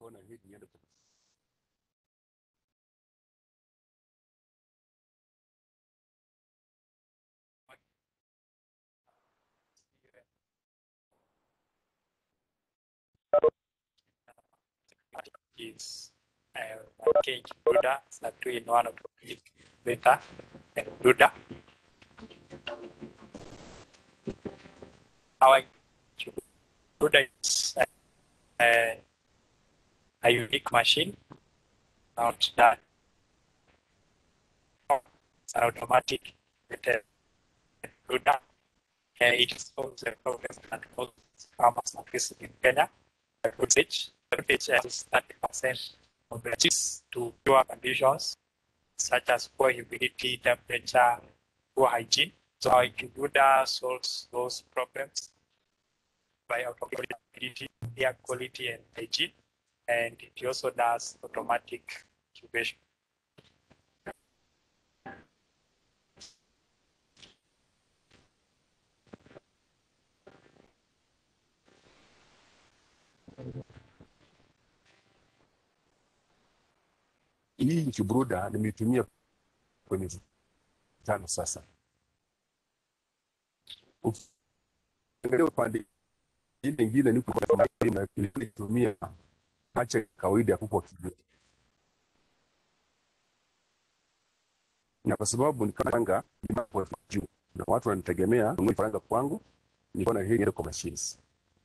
Bueno, el video is uh, cage brooder, the two in one of the beta and brooder. Our brooder is uh, uh, a unique machine, not that it's an automatic a brooder. Uh, it solves the problems that most farmers are facing in Kenya. The footage, footage 30% of chips to poor conditions, such as poor humidity, temperature, poor hygiene. So our brooder solves those problems by automatic air quality, and hygiene. And it also does automatic incubation. Hii nchibruda nimeitumia kwenye tano sasa. Ukiangalia upande ile ingine niko nilitumia acha kawaida kuko kuku na kwa sababu ni karanga kwa juu. Na watu wanitegemea kununua faranga kwangu, nikaona hii iende kwa machines,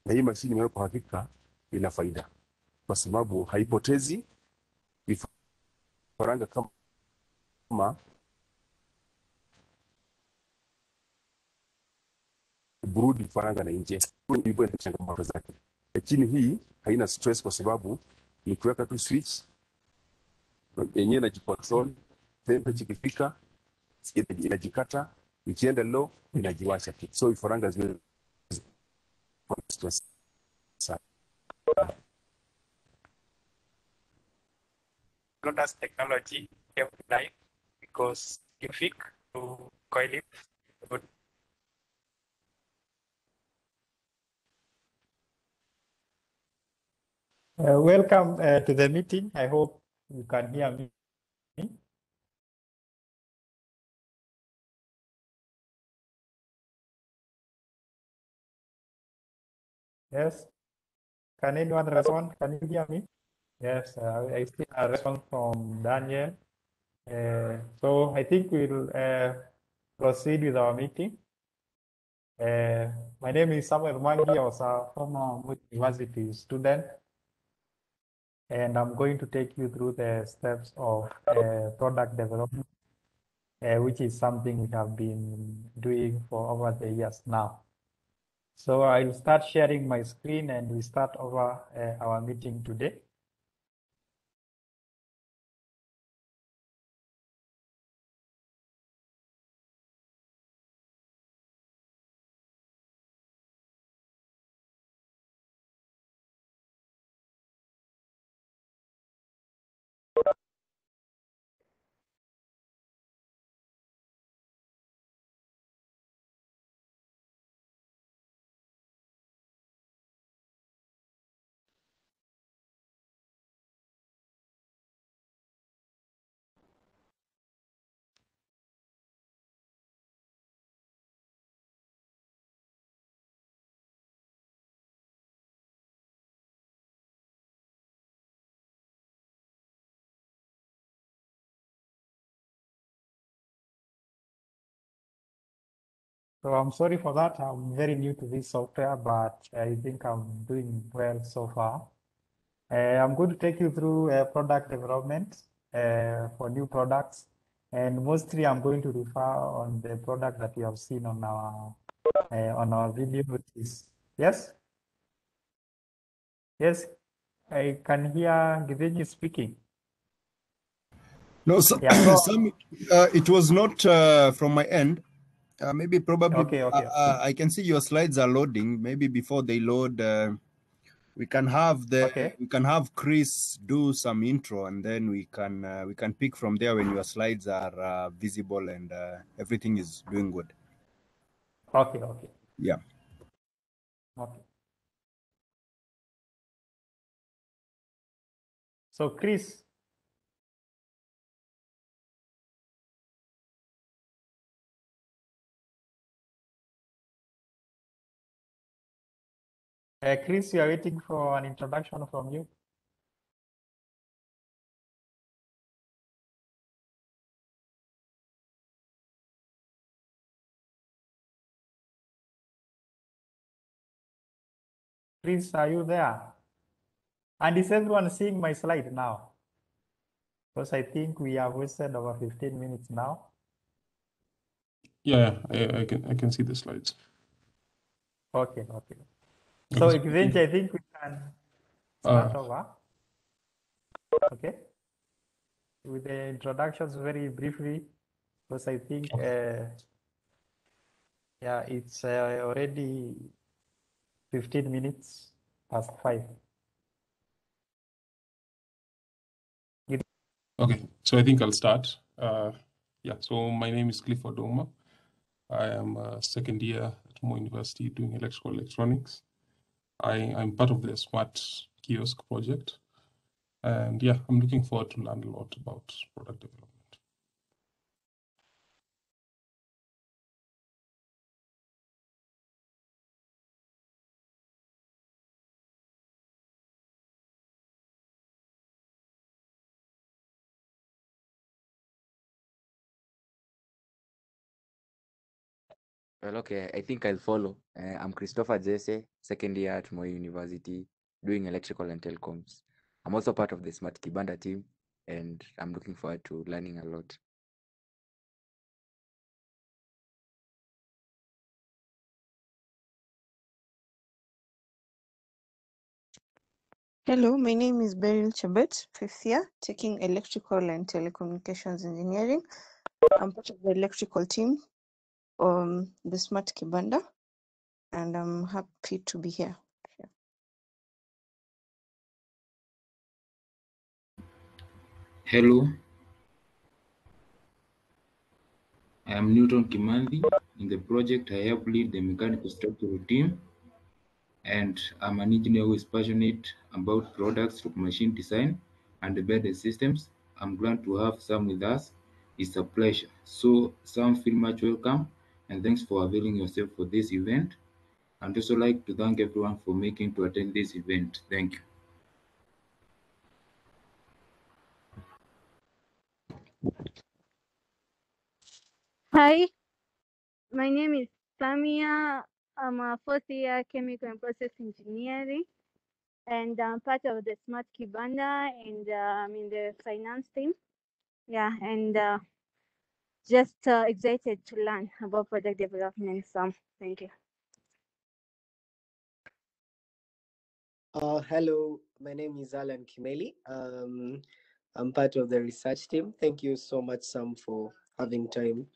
na hii mashine imewekwa kwa hakika ina faida. Kwa sababu haipotezi faranga kama burudi faranga na nje. Ilikuwa ina changamoto zake, lakini hii haina stress kwa sababu ni kuweka tu switch yenyewe inajicontrol, temperature ikifika inajikata, ikienda low inajiwasha so ifaranga zile Lotus technology kept life because you Unific to coil it would Uh, welcome uh, to the meeting. I hope you can hear me. Yes. Can anyone respond? Can you hear me? Yes, uh, I see a response from Daniel. Uh, so I think we'll uh, proceed with our meeting. Uh, my name is Samuel Mwangi. I was a former university student. And I'm going to take you through the steps of uh, product development, uh, which is something we have been doing for over the years now. So I'll start sharing my screen and we start over our meeting today. So I'm sorry for that. I'm very new to this software, but I think I'm doing well so far. Uh, I'm going to take you through uh, product development uh, for new products. And mostly I'm going to refer on the product that you have seen on our uh, on our video, which is, yes? Yes, I can hear Gideon speaking. No, so, Yeah, so- some, uh, it was not uh, from my end. Uh, maybe probably Okay, okay. uh, uh, I can see your slides are loading. Maybe before they load, uh, we can have the Okay. we can have Chris do some intro, and then we can uh, we can pick from there when your slides are uh, visible and uh, everything is doing good. Okay, okay, Yeah. okay. So Chris, uh, Chris, we are waiting for an introduction from you. Chris, are you there? And is everyone seeing my slide now? Because I think we have wasted over 15 minutes now. Yeah, I, I can I can see the slides. Okay, okay. So eventually, I think we can Uh, start over. Okay. With the introductions very briefly, because I think, uh, yeah, it's uh, already 15 minutes past five. Okay, so I think I'll start. Uh, yeah, so my name is Clifford Oma. I am a second year at Moi University doing electrical electronics. I, I'm part of the Smart Kiosk project. And yeah, I'm looking forward to learn a lot about product development. Well, okay, I think I'll follow. Uh, I'm Christopher Jesse, second year at Moi University, doing electrical and telecoms. I'm also part of the Smart Kibanda team, and I'm looking forward to learning a lot. Hello, my name is Beryl Chebet, fifth year, taking electrical and telecommunications engineering. I'm part of the electrical team, um, the Smart Kibanda, and I'm happy to be here. Hello, I am Newton Kimandi. In the project, I help lead the mechanical structural team, and I'm an engineer who is passionate about products of machine design and embedded systems. I'm glad to have some with us. It's a pleasure. So, Sam, feel much welcome, and thanks for availing yourself for this event. I'd also like to thank everyone for making to attend this event. Thank you. Hi, my name is Samia. I'm a fourth year chemical and process engineering, and I'm part of the Smart Kibanda, and uh, I'm in the finance team. Yeah, and uh, just uh, excited to learn about project development. So, thank you. Uh, hello, my name is Alan Kimeli. Um, I'm part of the research team. Thank you so much, Sam, for having time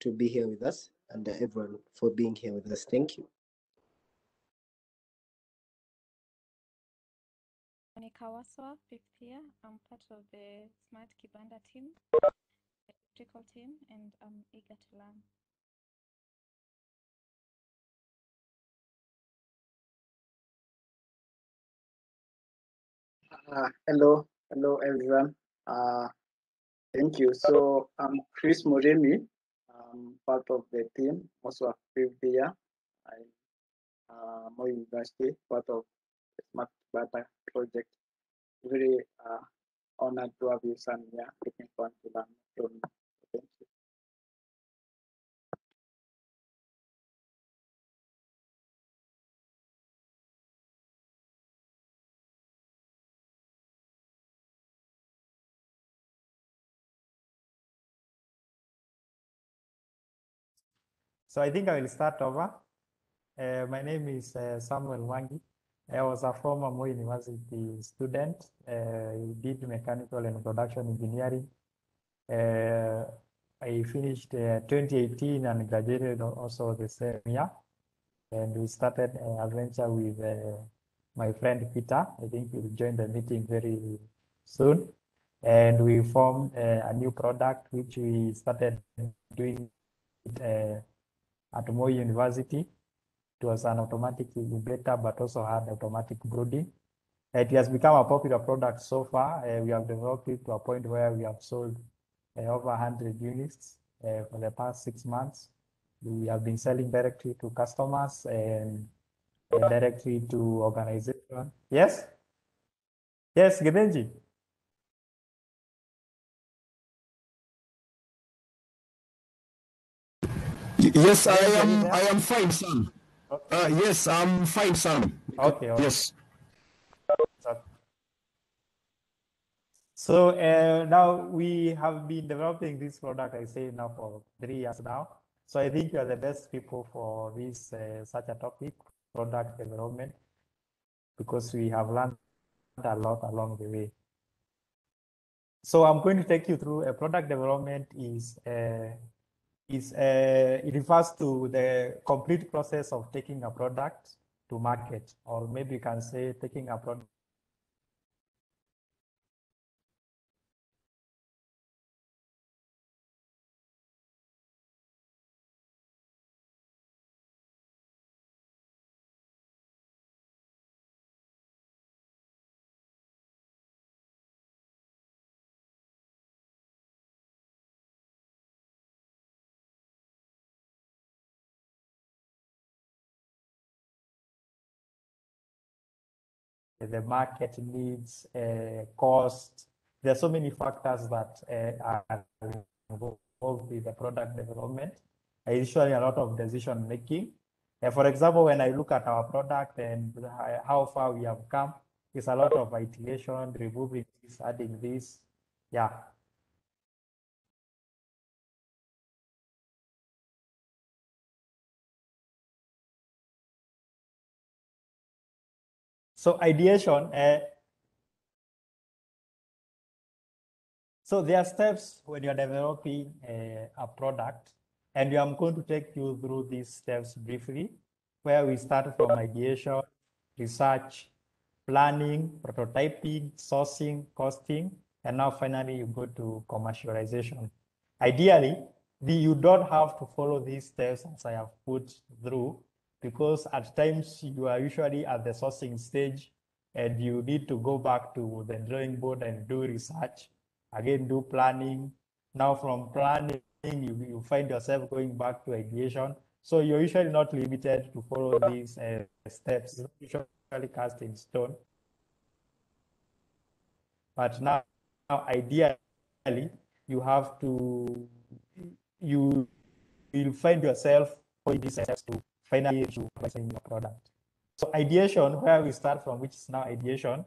to be here with us and uh, everyone for being here with us. Thank you. Monica Waswa, fifth year. I'm part of the Smart Kibanda team, electrical team, and I'm eager to learn. Uh, hello, hello everyone. Uh, thank you. So I'm Chris Moremi. I'm part of the team, also a fifth year. I uh, Moi University, part of the Smart Data project. Very uh, honored to have you, here. Looking forward to learn from So I think I will start over. Uh, my name is uh, Samuel Mwangi. I was a former Moi University student. Uh, I did mechanical and production engineering. Uh, I finished uh, 2018 and graduated also the same year. And we started an adventure with uh, my friend Peter. I think he'll join the meeting very soon. And we formed a new product which we started doing at Moi University. It was an automatic incubator, but also had automatic brooding. It has become a popular product so far. Uh, we have developed it to a point where we have sold uh, over 100 units uh, for the past six months. We have been selling directly to customers and uh, directly to organizations. Yes? Yes, Gideonji? Yes, I Gideonji, are you am. I am fine, son. Uh, yes, I'm fine, son. Okay, okay. Yes. So- So uh, now we have been developing this product, I say now for three years now. So I think you are the best people for this uh, such a topic, product development, because we have learned a lot along the way. So I'm going to take you through a product development is uh, is uh, it refers to the complete process of taking a product to market, or maybe you can say taking a product the market needs, uh, cost. There are so many factors that uh, are involved with the product development. Usually a lot of decision making. For example, when I look at our product and how far we have come, it's a lot of iteration, removing this, adding this. Yeah. So ideation, uh, so there are steps when you're developing a, a product, and I'm going to take you through these steps briefly, where we start from ideation, research, planning, prototyping, sourcing, costing, and now finally you go to commercialization. Ideally, the, you don't have to follow these steps as I have put through, because at times you are usually at the sourcing stage and you need to go back to the drawing board and do research, again do planning. Now from planning, you, you find yourself going back to ideation. So you're usually not limited to follow these uh, steps, usually cast in stone. But now, now ideally, you have to, you will find yourself following these steps to finally to pricing your product. So ideation, where we start from, which is now ideation,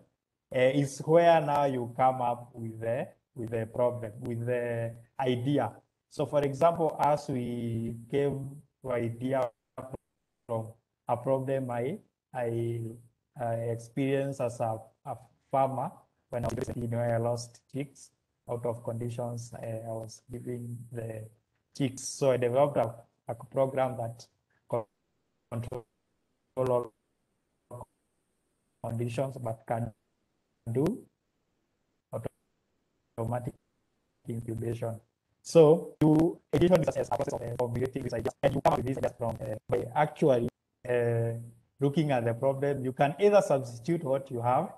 uh, is where now you come up with the with the problem, with the idea. So for example, as we came to idea from a problem I I, I experienced as a, a farmer when I was you know, I lost chicks out of conditions uh, I was giving the chicks. So I developed a, a program that control all conditions but can do automatic incubation. So you addition is a process of uh, formulating this idea and you come up with this idea from uh, by actually uh, looking at the problem. You can either substitute what you have,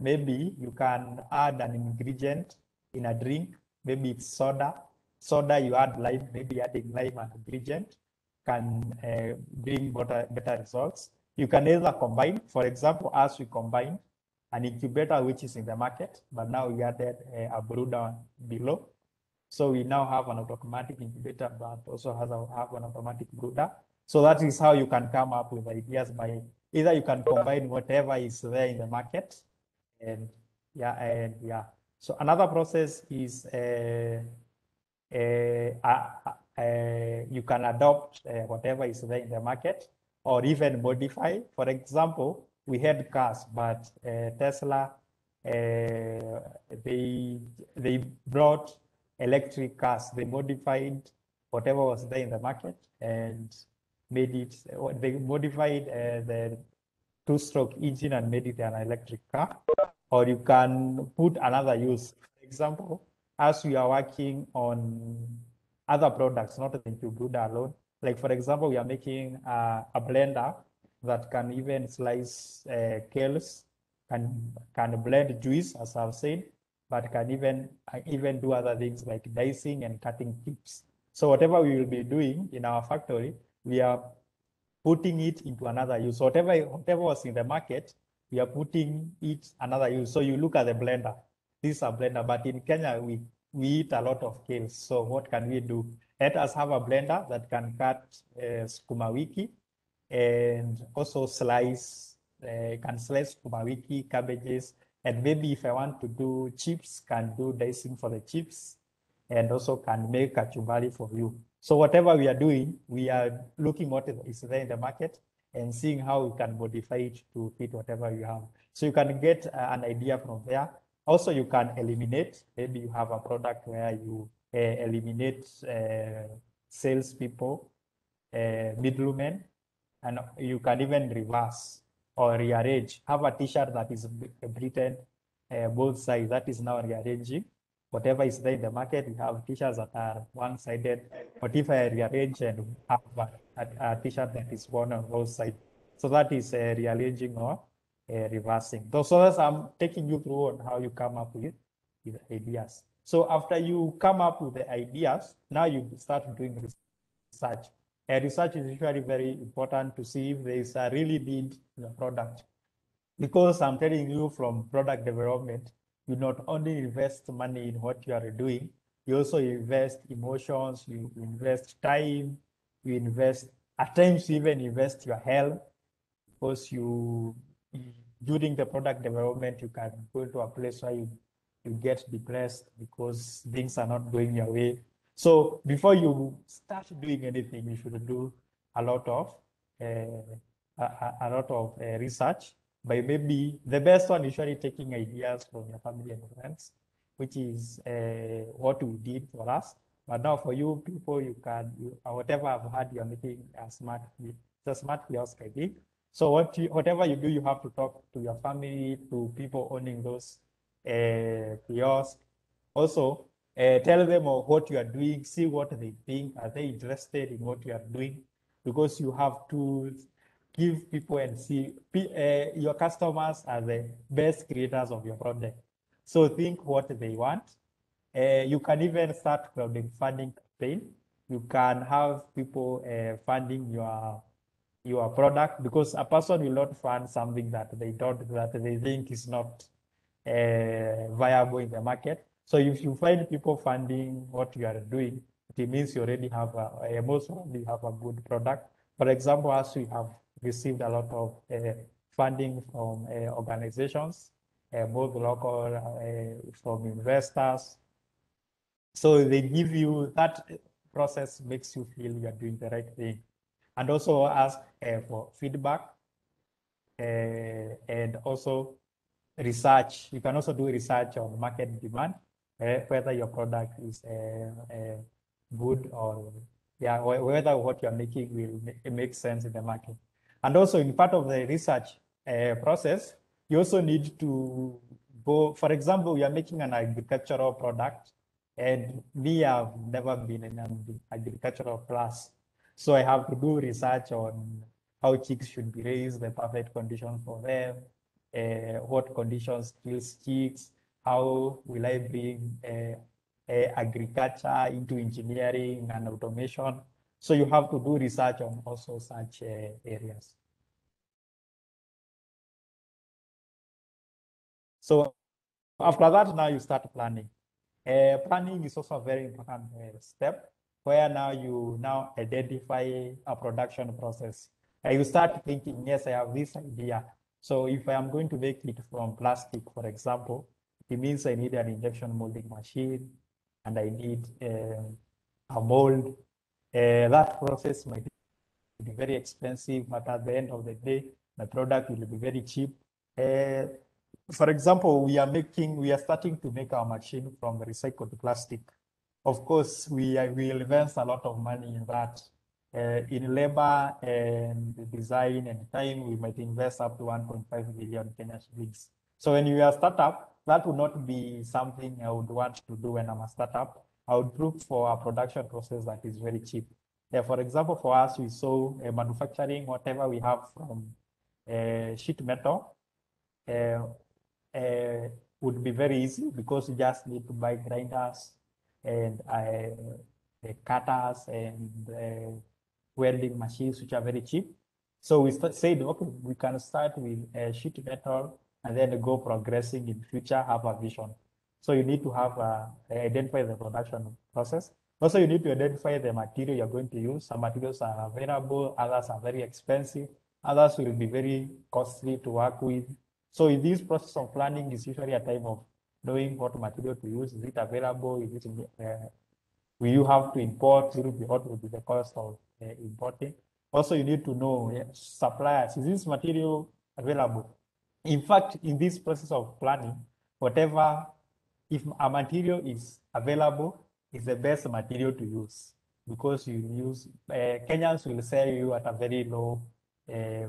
maybe you can add an ingredient in a drink, maybe it's soda. Soda you add lime, maybe adding lime and ingredient can uh, bring better, better results. You can either combine, for example, as we combine an incubator which is in the market, but now we added uh, a brooder below. So we now have an automatic incubator, but also has a, have an automatic brooder. So that is how you can come up with ideas by either you can combine whatever is there in the market, and yeah, and yeah. So another process is uh, uh, uh, uh, you can adopt uh, whatever is there in the market or even modify. For example, we had cars, but uh, Tesla, uh, they they brought electric cars. They modified whatever was there in the market and made it, they modified the two-stroke engine and made it an electric car. Or you can put another use. For example, as we are working on other products, not the brooder alone. Like for example, we are making uh, a blender that can even slice uh, kales, can can blend juice, as I've said, but can even uh, even do other things like dicing and cutting chips. So whatever we will be doing in our factory, we are putting it into another use. Whatever whatever was in the market, we are putting it another use. So you look at the blender. This is a blender, but in Kenya we we eat a lot of kale. So what can we do? Let us have a blender that can cut uh, sukuma wiki and also slice, uh, can slice sukuma wiki, cabbages, and maybe if I want to do chips, can do dicing for the chips, and also can make kachumbari for you. So whatever we are doing, we are looking what is there in the market and seeing how we can modify it to fit whatever you have. So you can get uh, an idea from there. Also, you can eliminate. Maybe you have a product where you uh, eliminate uh, salespeople, uh, middlemen, and you can even reverse or rearrange. Have a T-shirt that is written uh, both sides. That is now rearranging. Whatever is there in the market, we have T-shirts that are one-sided. But if I rearrange and have a, a, a T-shirt that is one on both sides, so that is uh, rearranging or uh, reversing. So, that's I'm taking you through on how you come up with, with ideas. So after you come up with the ideas, now you start doing research. And research is usually very important to see if there is a really need in the product. Because I'm telling you from product development, you not only invest money in what you are doing, you also invest emotions, you invest time, you invest, at times you even invest your health, because you, during the product development, you can go to a place where you, you get depressed because things are not going your way. So before you start doing anything, you should do a lot of uh, a, a lot of uh, research. By maybe the best one is usually taking ideas from your family and friends, which is uh, what we did for us. But now for you people, you can you, whatever I've had, you're making a smart it's a smart kiosk I think. So what you, whatever you do, you have to talk to your family, to people owning those uh, kiosks. Also, uh, tell them of what you are doing, see what they think. Are they interested in what you are doing? Because you have to give people and see uh, your customers are the best creators of your product. So think what they want. You can even start crowdfunding campaign. You can have people funding your your product because a person will not fund something that they don't that they think is not uh, viable in the market. So if you find people funding what you are doing, it means you already have a, most probably have a good product. For example, as we have received a lot of uh, funding from uh, organizations, uh, both local, uh, from investors. So they give you that process makes you feel you are doing the right thing. And also ask uh, for feedback uh, and also research. You can also do research on market demand uh, whether your product is good or yeah, whether what you're making will make, sense in the market. And also in part of the research process, you also need to go, for example, we are making an agricultural product and me, I've never been in an agricultural class. So I have to do research on how chicks should be raised, the perfect conditions for them, uh, what conditions kills chicks, how will I bring uh, uh, agriculture into engineering and automation. So you have to do research on also such areas. So after that, now you start planning. Planning is also a very important step where now you now identify a production process. Uh, you start thinking, yes, I have this idea. So if I am going to make it from plastic, for example, it means I need an injection molding machine and I need uh, a mold. Uh, that process might be very expensive, but at the end of the day, the product will be very cheap. Uh, for example, we are making, we are starting to make our machine from recycled plastic. Of course, we uh, we invest a lot of money in that. Uh, in labor and design and time, we might invest up to 1.5 million Kenya shillings. So when you are a startup, that would not be something I would want to do when I'm a startup. I would look for a production process that is very cheap. Yeah, for example, for us, we saw uh, manufacturing whatever we have from uh, sheet metal uh, uh, would be very easy because you just need to buy grinders and uh, uh, cutters and uh, welding machines, which are very cheap. So we said, okay, we can start with uh, sheet metal and then go progressing in future, have a vision. So you need to have uh, identify the production process. Also, you need to identify the material you're going to use. Some materials are available, others are very expensive, others will be very costly to work with. So in this process of planning is usually a time of knowing what material to use. Is it available? Is it, uh, will you have to import? Will be, what will be the cost of uh, importing? Also, you need to know uh, suppliers. Is this material available? In fact, in this process of planning, whatever, if a material is available, is the best material to use because you use, uh, Kenyans will sell you at a very low uh,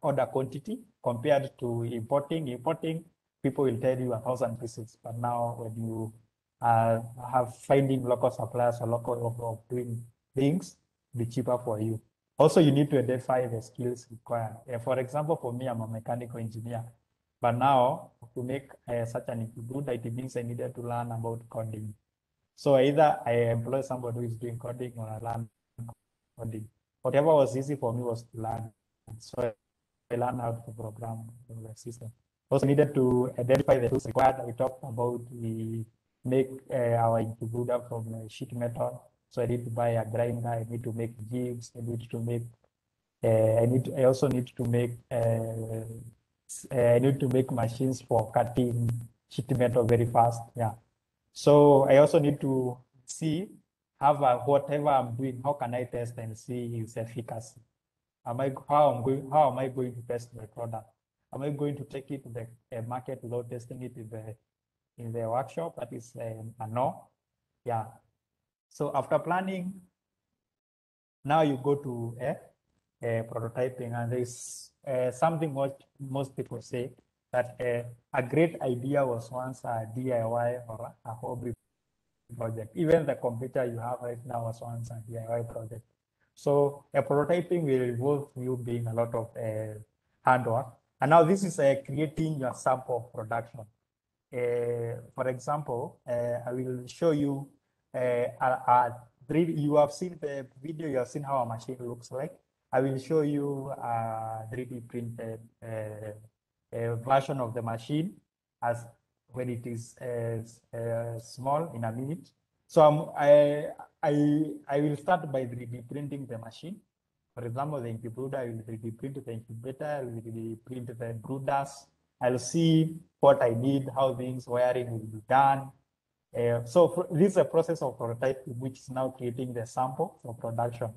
order quantity compared to importing. Importing, people will tell you a thousand pieces, but now when you uh, have finding local suppliers or local way of doing things, be cheaper for you. Also, you need to identify the skills required. Uh, for example, for me, I'm a mechanical engineer, but now to make uh, such an input, it means I needed to learn about coding. So either I employ somebody who is doing coding or I learn coding. Whatever was easy for me was to learn. So I learned how to program the system. Also needed to identify the tools required. We talked about we make uh, our incubator from uh, sheet metal. So I need to buy a grinder. I need to make jigs. I need to make. Uh, I need. I also need to make. I need to make machines for cutting sheet metal very fast. Yeah. So I also need to see have a, whatever I'm doing. How can I test and see its efficacy? Am I how am going how am I going to test my product? Am I going to take it to the uh, market without testing it in the in the workshop? That is um, a no. Yeah. So after planning, now you go to uh, uh, prototyping, and there's uh, something what most people say that uh, a great idea was once a DIY or a hobby project. Even the computer you have right now was once a DIY project. So a prototyping will involve you being a lot of uh, handwork. And now this is uh, creating your sample production. Uh, for example, uh, I will show you uh, a, you have seen the video, you have seen how a machine looks like. I will show you a 3D printed uh, a version of the machine as when it is uh, uh, small in a minute. So um, I, I, I will start by 3D printing the machine. For example, the incubator, I will 3D print the incubator, I will 3D print the brooders. I'll see what I need, how things wiring will be done. Uh, so this is a process of prototyping, which is now creating the sample for production.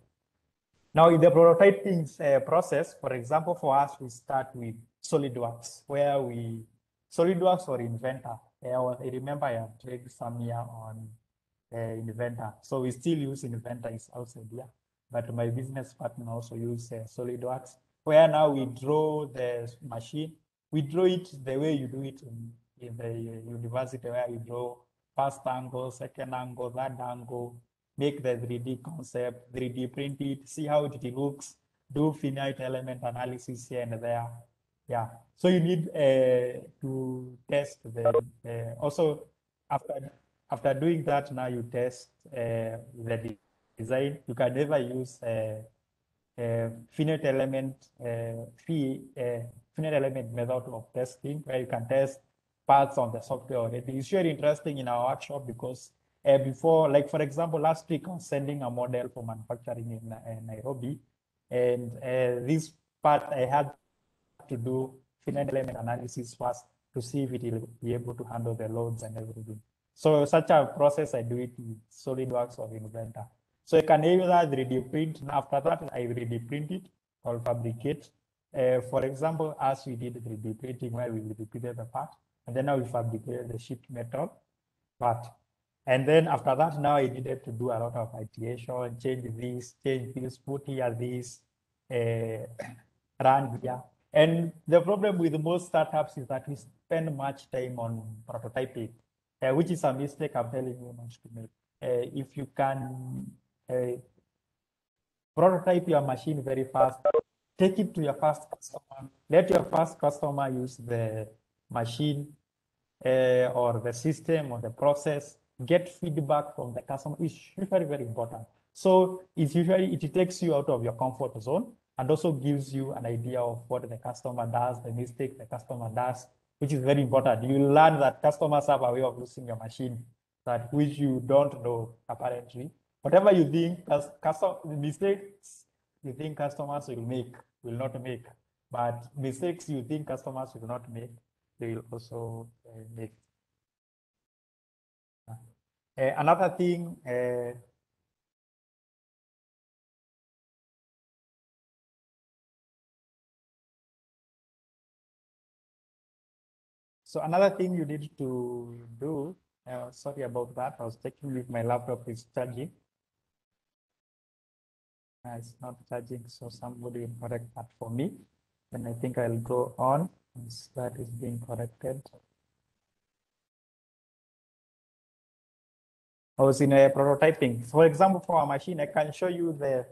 Now, in the prototyping uh, process, for example, for us, we start with SolidWorks, where we, SolidWorks or Inventor. Uh, I remember I have trained some year on uh, Inventor. So we still use Inventor, it's outside here. But my business partner also use uh, SolidWorks, where now we draw the machine. We draw it the way you do it in, in the university, where you draw first angle, second angle, third angle, make the 3D concept, 3D print it, see how it looks, do finite element analysis here and there. Yeah, so you need uh, to test the, uh, also after, after doing that, now you test uh, the design. You can never use uh, uh, finite element, uh, fee, uh, finite element method of testing, where you can test parts on the software already. It's really interesting in our workshop because uh, before, like for example, last week I was sending a model for manufacturing in, in Nairobi, and this part I had to do finite element analysis first to see if it will be able to handle the loads and everything. So such a process I do it with SolidWorks or Inventor. So I can either 3D print, and after that I 3D print it or fabricate. Uh, for example, as we did 3D printing where we repeated the part, and then now we fabricated the sheet metal part. And then after that, now I needed to do a lot of iteration, change this, change this, put here this, uh, run here. And the problem with most startups is that we spend much time on prototyping, uh, which is a mistake I'm telling you not to make. Uh, if you can uh, prototype your machine very fast, take it to your first customer, let your first customer use the machine uh, or the system or the process, get feedback from the customer is usually very important. So it's usually, it takes you out of your comfort zone and also gives you an idea of what the customer does, the mistake the customer does, which is very important. You learn that customers have a way of using your machine that which you don't know apparently. Whatever you think as custom mistakes you think customers will make will not make, but mistakes you think customers will not make, they will also uh, make. Uh, another thing, uh, so another thing you need to do, uh, sorry about that, I was checking if my laptop is charging. Uh, it's not charging, so somebody correct that for me. And I think I'll go on once that is being corrected. I was in a prototyping. For example, for a machine, I can show you the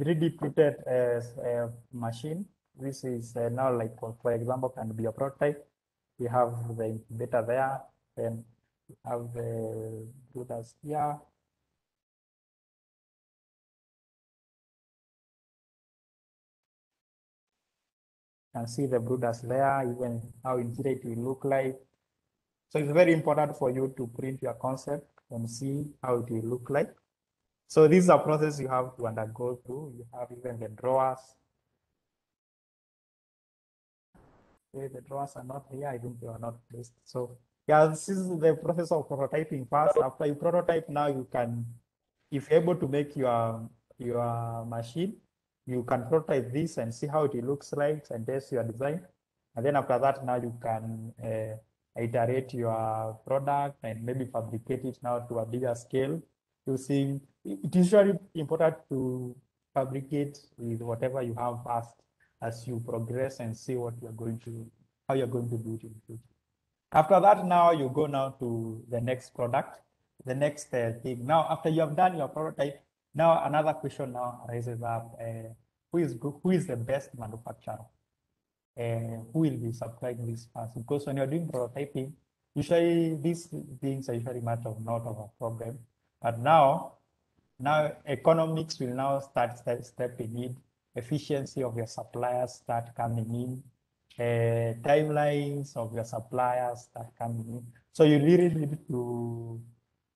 3D printed uh, uh, machine. This is uh, now like, for, for example, can be a prototype. We have the incubator there, then we have the brooders here. Can see the brooders layer, even how it will look like. So it's very important for you to print your concept and see how it will look like. So this is a process you have to undergo through. You have even the drawers. Okay, the drawers are not here. I think they are not placed. So yeah, this is the process of prototyping first. After you prototype, now you can, if able to make your your machine, you can prototype this and see how it looks like and test your design. And then after that, now you can uh, iterate your product and maybe fabricate it now to a bigger scale using, it is very important to fabricate with whatever you have first as you progress and see what you're going to, how you're going to do it in the future. After that, now you go now to the next product, the next uh, thing. Now, after you have done your prototype, now another question now rises up: uh, Who is who is the best manufacturer? Uh, who will be supplying this first? Because when you're doing prototyping, usually these things are usually matter of not of a problem. But now, now economics will now start, start stepping in. Efficiency of your suppliers start coming in. Uh, timelines of your suppliers start coming in. So you really need to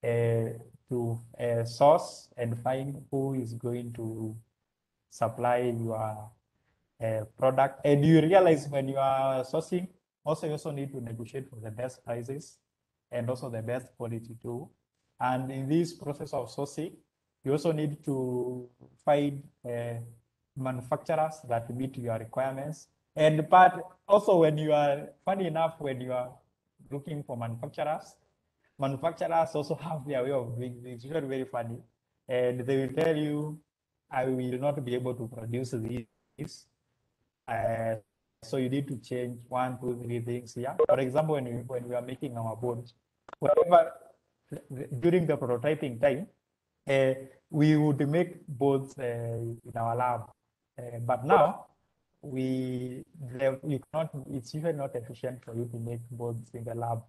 uh, to uh, source and find who is going to supply your uh, product. And you realize when you are sourcing, also you also need to negotiate for the best prices and also the best quality too. And in this process of sourcing, you also need to find uh, manufacturers that meet your requirements. And but also when you are, funny enough, when you are looking for manufacturers, manufacturers also have their way of doing things. It's very, very funny. And they will tell you, I will not be able to produce this. Uh, so you need to change one, two, three things here. For example, when we, when we are making our boards, during the prototyping time, uh, we would make boards uh, in our lab. Uh, but now we you cannot. It's usually not efficient for you to make boards in the lab.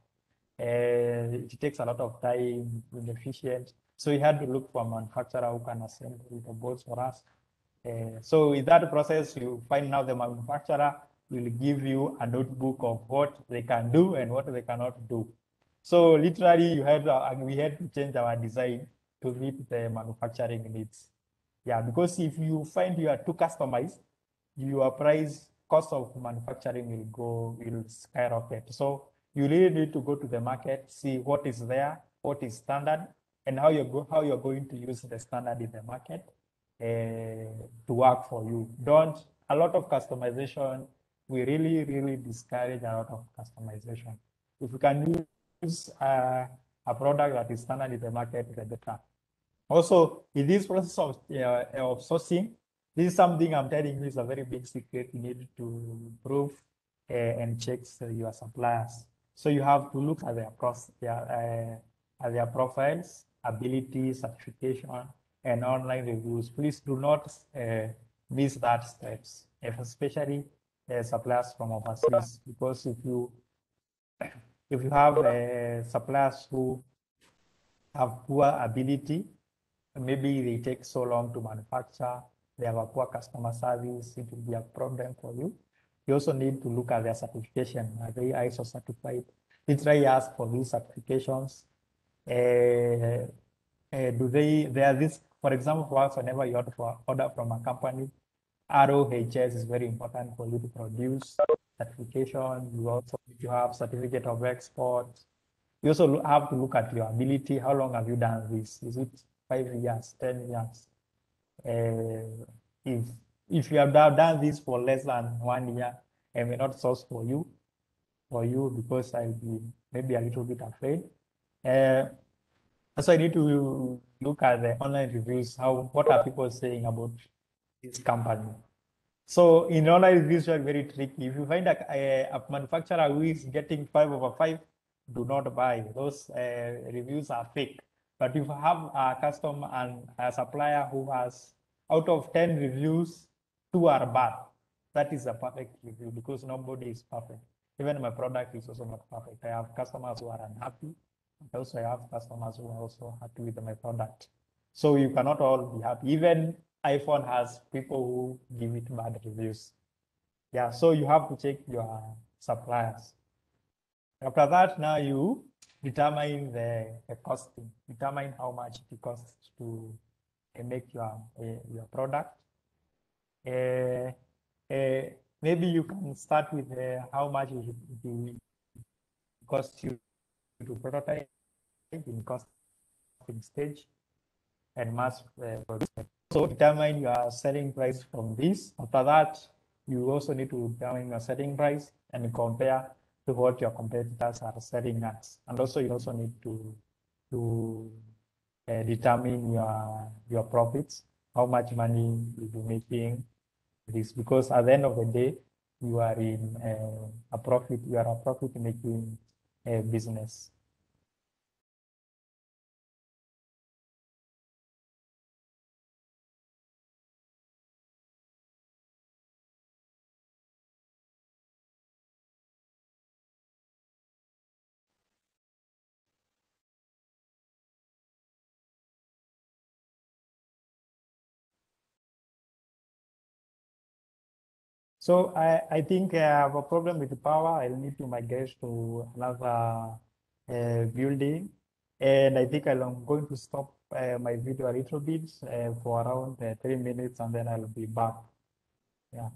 Uh, it takes a lot of time, inefficient. So we had to look for a manufacturer who can assemble the boards for us. Uh, so with that process, you find out the manufacturer will give you a notebook of what they can do and what they cannot do. So literally, you had uh, we had to change our design to meet the manufacturing needs. Yeah, because if you find you are too customized, your price cost of manufacturing will go will skyrocket. So you really need to go to the market, see what is there, what is standard, and how you're how you're going to use the standard in the market uh, to work for you. Don't a lot of customization. We really really discourage a lot of customization. If you can use uh, a product that is standard in the market, the better. Also, in this process of, uh, of sourcing, this is something I'm telling you is a very big secret. You need to prove uh, and check your suppliers. So you have to look at their, pros- their, uh, at their profiles, ability, certification, and online reviews. Please do not uh, miss that steps, especially uh, suppliers from overseas, because if you if you have uh, suppliers who have poor ability, maybe they take so long to manufacture, they have a poor customer service, it will be a problem for you. You also need to look at their certification. Are they ISO certified? Did they ask for these certifications? Uh, uh, do they, there are this, for example, for us, whenever you order, for, order from a company, ROHS is very important for you to produce certification. You also need to have certificate of export. You also have to look at your ability. How long have you done this? Is it five years, 10 years? Uh, if if you have done this for less than one year, I may not source for you, for you because I'll be maybe a little bit afraid. Uh, so I need to look at the online reviews. How what are people saying about this company? So in online reviews are very tricky. If you find a, a, a manufacturer who is getting five over five, do not buy. Those uh, reviews are fake. But if you have a customer and a supplier who has out of 10 reviews, two are bad, that is a perfect review because nobody is perfect. Even my product is also not perfect. I have customers who are unhappy. I also I have customers who are also happy with my product. So you cannot all be happy. Even iPhone has people who give it bad reviews. Yeah, so you have to check your suppliers. After that, now you determine the, the costing, determine how much it costs to make your uh, your product. Uh, uh, maybe you can start with uh, how much it, will cost you to prototype in costing stage and mass production. So determine your selling price from this. After that, you also need to determine your selling price and compare to what your competitors are selling at. And also you also need to to uh, determine your your profits, how much money you'll be making this because at the end of the day, you are in uh, a profit, you are a profit making uh, business. So I, I think I have a problem with the power. I'll need to migrate to another uh, building. And I think I'm going to stop uh, my video a little bit uh, for around uh, three minutes and then I'll be back. Yeah.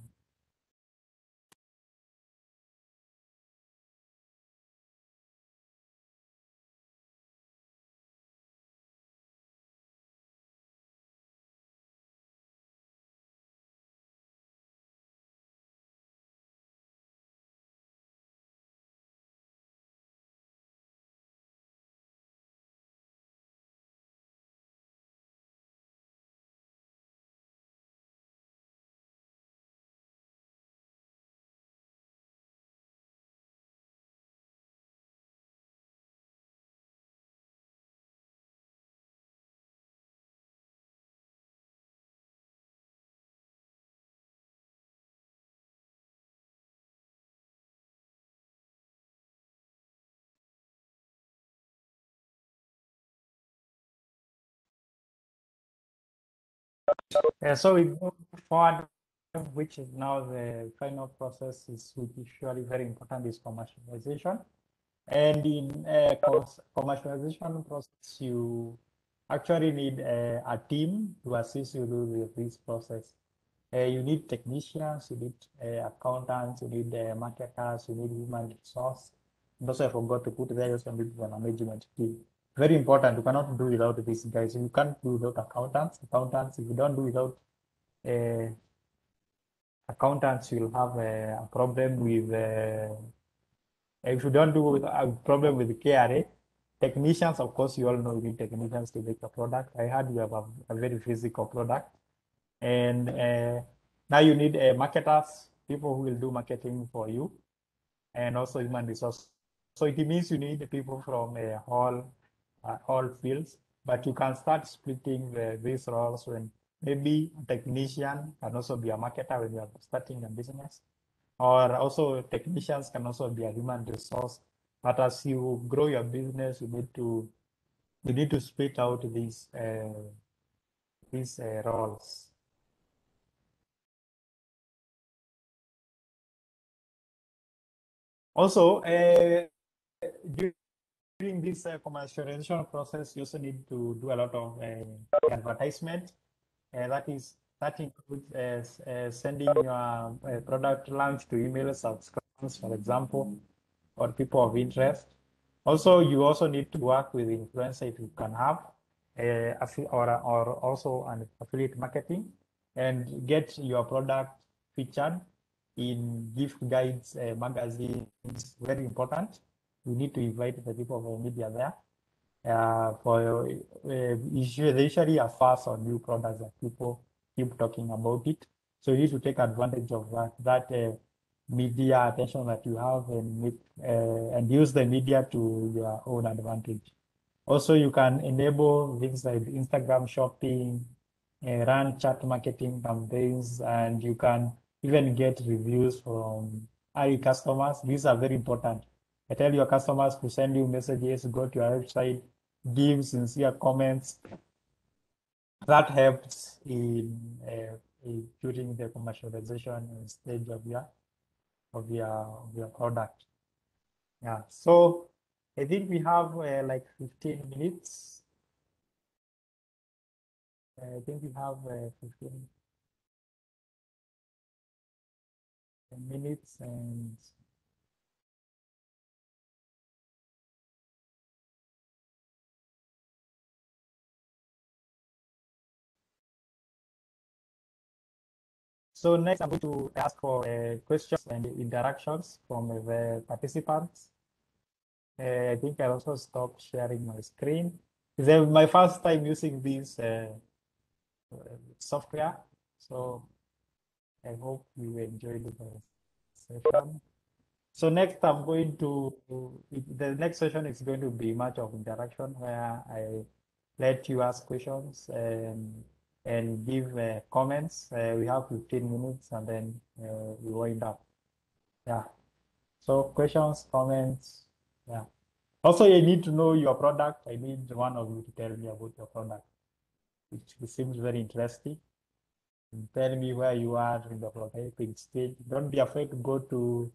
So we move forward, which is now the final process is which is surely very important is commercialization. And in uh, commercialization process, you actually need a team to assist you with this process. Uh, you need technicians, you need uh, accountants, you need uh, marketers, you need human resource. And also, I forgot to put there, you need a management team. Very important. You cannot do without these guys. You can't do without accountants. Accountants, if you don't do without uh, accountants, you'll have a, problem with. Uh, if you don't do with a problem with KRA, technicians, of course, you all know you need technicians to make a product. I heard you have a, a very physical product. And uh, now you need uh, marketers, people who will do marketing for you, and also human resource. So it means you need people from a all uh, all fields, but you can start splitting the, these roles when maybe a technician can also be a marketer when you are starting a business, or also technicians can also be a human resource. But as you grow your business, you need to you need to split out these uh, these uh, roles. Also, uh, during this uh, commercialization process, you also need to do a lot of uh, advertisement. Uh, that is that includes uh, sending your product launch to email subscribers, for example, or people of interest. Also, you also need to work with influencer if you can have, or or also an affiliate marketing, and get your product featured in gift guides, magazines. Very important. You need to invite the people the media there. Uh, for uh, they usually are fast on new products that people keep talking about it. So you need to take advantage of that, that uh, media attention that you have and make, uh, and use the media to your own advantage. Also, you can enable things like Instagram shopping, uh, run chat marketing campaigns, and you can even get reviews from early customers. These are very important. I tell your customers to send you messages, go to your website, give sincere comments. That helps in, uh, in during the commercialization stage of your of your of your product. Yeah. So I think we have uh, like 15 minutes. I think we have uh, 15 minutes and So next, I'm going to ask for uh, questions and interactions from the participants. Uh, I think I also stopped sharing my screen. It's uh, my first time using this uh, software, so I hope you enjoyed the session. So next, I'm going to, the next session is going to be much of interaction where I let you ask questions and and give uh, comments. Uh, we have 15 minutes and then uh, we wind up. Yeah. So questions, comments. Yeah. Also, you need to know your product. I need one of you to tell me about your product, which seems very interesting. And tell me where you are in the prototyping stage. Don't be afraid to go to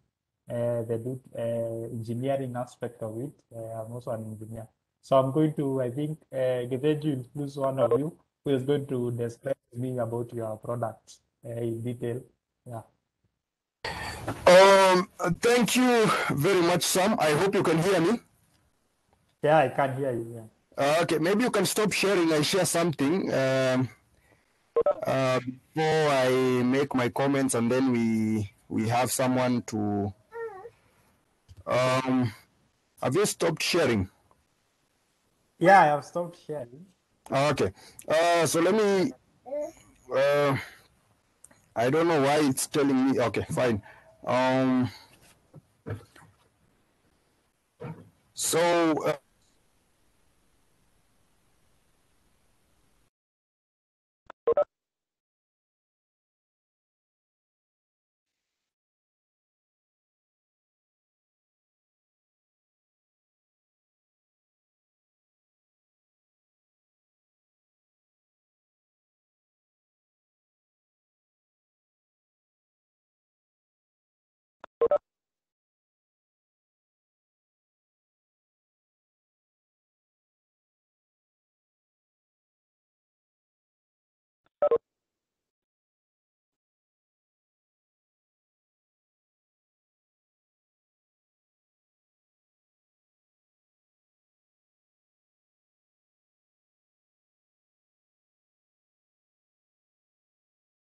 uh, the uh, engineering aspect of it. Uh, I'm also an engineer. So I'm going to, I think, uh, to introduce one of you who is going to describe me about your product uh, in detail. Yeah. Um, thank you very much, Sam. I hope you can hear me. Yeah, I can hear you. Yeah. Uh, okay, maybe you can stop sharing and share something um, uh, before I make my comments, and then we we have someone to. Um, have you stopped sharing? Yeah, I have stopped sharing. Okay. Uh, so let me. Uh, I don't know why it's telling me. Okay, fine. Um. So.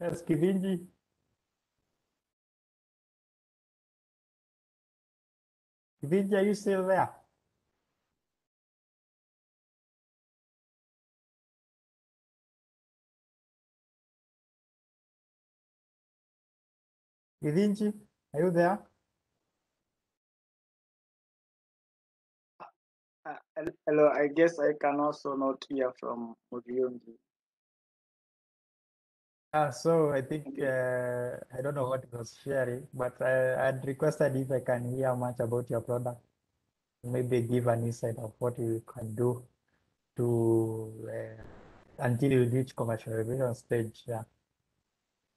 That's Givindi. Givindi, are you still there? Givindi, are you uh, there? Uh, hello, I guess I can also not hear from Mugiondi. Uh, so I think uh, I don't know what he was sharing, but I, I'd requested if I can hear much about your product, maybe give an insight of what you can do to uh, until you reach commercialization stage. Yeah.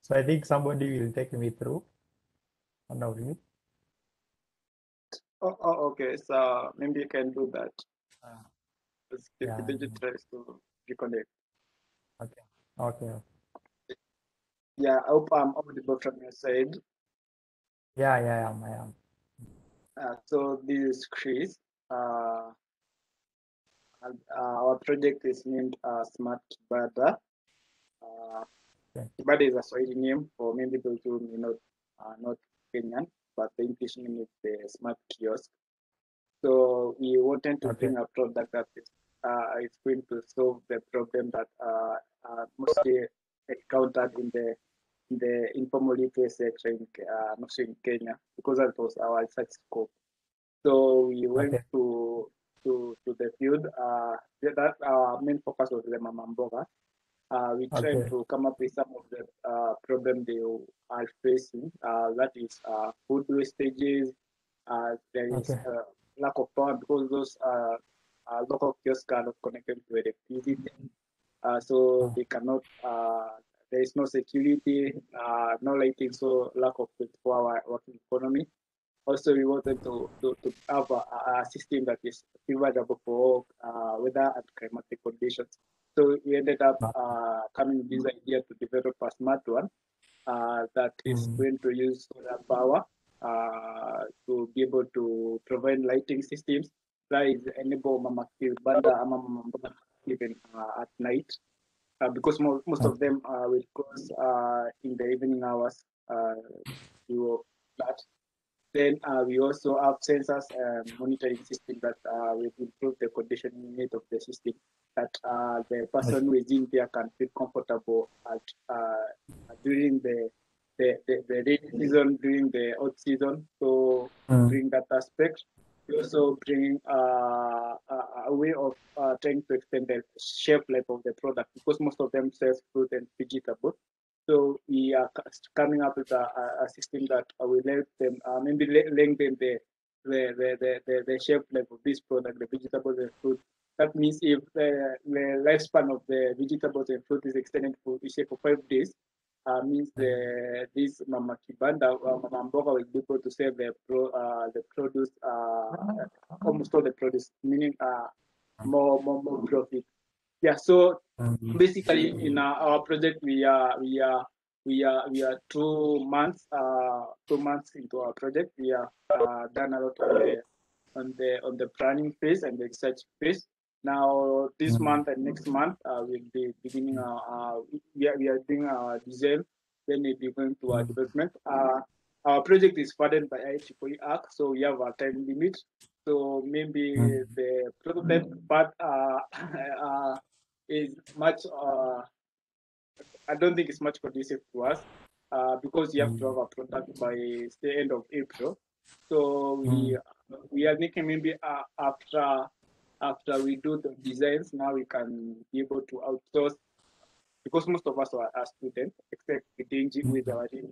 So I think somebody will take me through. One of you. Oh, oh, okay. So maybe you can do that. Ah, Let's keep yeah. the tries to reconnect. Okay. Okay. Yeah, I hope I'm audible from your side. Yeah, yeah, I am. I am. Uh, so this is Chris. Uh, uh, our project is named uh, Smart Kibanda. Uh, Okay. Kibanda is a Swahili name for many people who may not uh, not Kenyan, but the English name is the Smart Kiosk. So we wanted to Okay. bring a product that is uh, is going to solve the problem that uh, uh, mostly encountered in the the informal literacy sector in uh, mostly in Kenya because that was our research scope. So we went Okay. to to to the field. Uh, that our main focus was the Mama Mboga. Uh, we tried Okay. to come up with some of the uh, problem they are facing. Uh, that is uh, food wastages. Uh, there is Okay. uh, lack of power because those uh, uh, local kiosks are not connected to electricity. Uh, so Ah, they cannot. Uh, there is no security, uh, no lighting, so lack of for our working economy. Also, we wanted to, to, to have a, a system that is favorable for uh, weather and climatic conditions. So we ended up ah, uh, coming with this idea to develop a smart one uh, that is mm, going to use solar power uh, to be able to provide lighting systems that is enable Mama Banda Mama Mboga even uh, at night uh, because mo- most of them uh, will close uh, in the evening hours. Uh, you that. Then uh, we also have sensors and monitoring system that uh, will improve the conditioning rate of the system. That uh, the person who is in there can feel comfortable at uh, during the the, the, the rainy season, during the hot season. So Mm, bring that aspect. We also bring uh, a, way of uh, trying to extend the shelf life of the product because most of them sells fruit and vegetables. So we are coming up with a, a, system that will help them uh, maybe le- lengthen the the, the, the, the, the shelf life of this product, the vegetables and fruit. That means if the, the lifespan of the vegetables and fruit is extended for say for five days, uh, means the this Mama Kibanda, uh, Mama Mboga will be able to sell the pro, uh, the produce, uh, almost all the produce, meaning uh, more more more profit. Yeah. So mm, basically in our, our project we are we are we are we are two months uh two months into our project we are uh, done a lot on the on the on the planning phase and the research phase now this mm, month and next month uh, we'll be beginning our uh, we, are, we are doing our design then we'll be going to our mm, development. Uh our project is funded by IEEE ARC, so we have a time limit. So maybe mm, the prototype part uh, uh, is much uh, I don't think it's much conducive to us uh, because you have to mm, have a product by the end of April. So we we are thinking maybe uh, after after we do the designs, now we can be able to outsource because most of us are, are students, except the DNG with our team.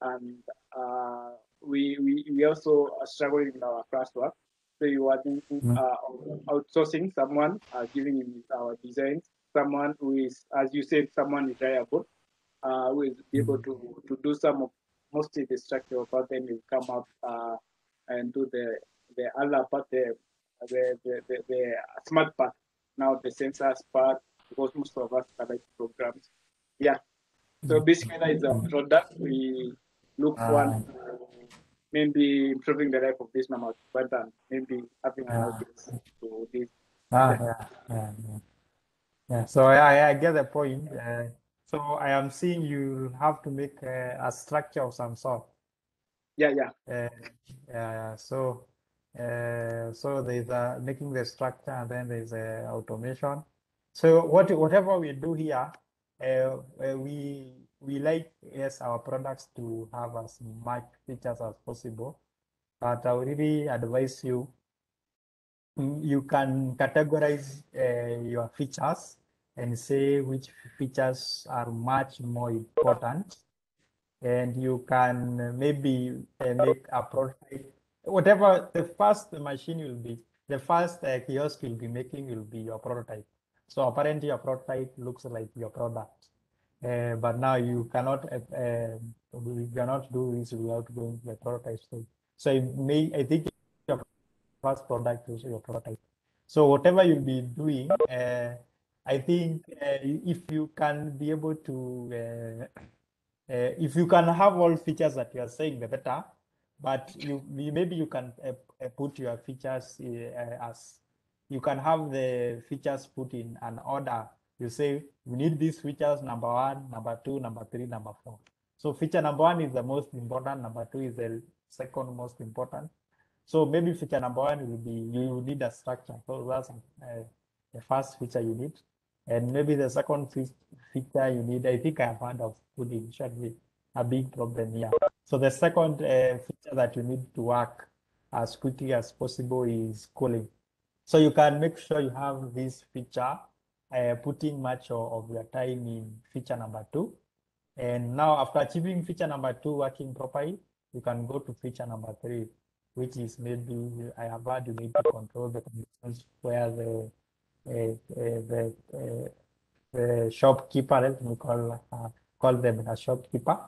And uh, we, we we also are struggling in our classwork. So you are thinking mm, uh, of outsourcing someone, uh, giving him our designs, someone who is, as you said, someone reliable, uh, who is able mm, to, to do some of mostly the structural part, then will come up uh, and do the the other part, the the, the, the, the smart part. Now the sensors part, because most of us are like programs. Yeah. So mm, basically that is a product. We look for forward to maybe improving the life of this number, but then maybe having an ah, audience to this. ah, Yeah. yeah, yeah, yeah. Yeah, so I, I get the point. Uh, so I am seeing you have to make a, a structure of some sort. Yeah, yeah. Uh, yeah, so uh, so there's a making the structure and then there's a automation. So what whatever we do here, uh, uh, we we like yes our products to have as much features as possible, but I would really advise you you can categorize uh, your features and say which features are much more important and you can maybe uh, make a prototype whatever the first machine will be the first uh, kiosk you'll be making will be your prototype. So apparently your prototype looks like your product. Uh, but now you cannot uh, uh, you cannot do this without going to the prototype stage. So it may i think your first product is your prototype. So whatever you'll be doing uh, i think uh, if you can be able to uh, if you can have all features that you are saying, the better. But you, you maybe you can uh, uh, put your features uh, as you can have the features put in an order. You say we need these features number one, number two, number three, number four. So feature number one is the most important. Number two is the second most important. So maybe feature number one will be you need a structure. So that's uh, the first feature you need. And maybe the second feature you need, I think I have heard of should be a big problem here. So the second uh, feature that you need to work as quickly as possible is calling. So you can make sure you have this feature, uh, putting much of, of your time in feature number two. And now after achieving feature number two working properly, you can go to feature number three, which is maybe I have heard you need to control the conditions where the uh, uh, the uh, the shopkeeper, let me call uh, call them a shopkeeper.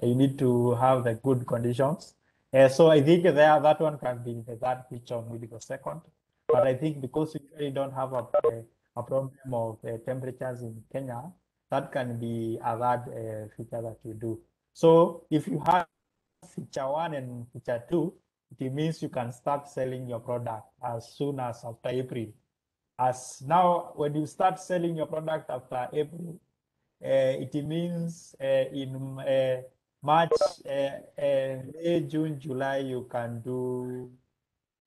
You need to have the good conditions. Uh, so I think there that one can be the third feature, maybe the second. But I think because we don't have a, a, a problem of uh, temperatures in Kenya, that can be a third uh, feature that you do. So if you have feature one and feature two, it means you can start selling your product as soon as after April as now when you start selling your product after April, uh, it means uh, in uh, March, May, June, July, you can do